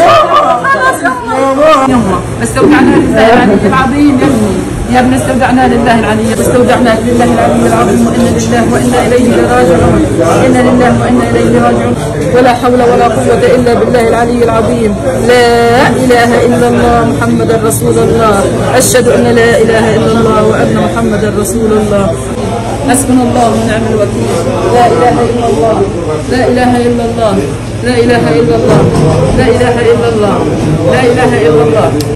يا لله العلي العظيم يا ابن استودعنا لله العلي. استودعناك لله العلي العظيم. وإنا لله وإنا إليه راجعون. إنا لله وإنا إليه راجعون. ولا حول ولا قوة إلا بالله العلي العظيم. لا إله إلا الله محمد رسول الله. أشهد أن لا إله إلا الله وأن محمدا رسول الله. حسبنا الله ونعم الوكيل. لا إله إلا الله. لا إله إلا الله. لا إله إلا الله. لا إله إلا الله. لا إله إلا الله.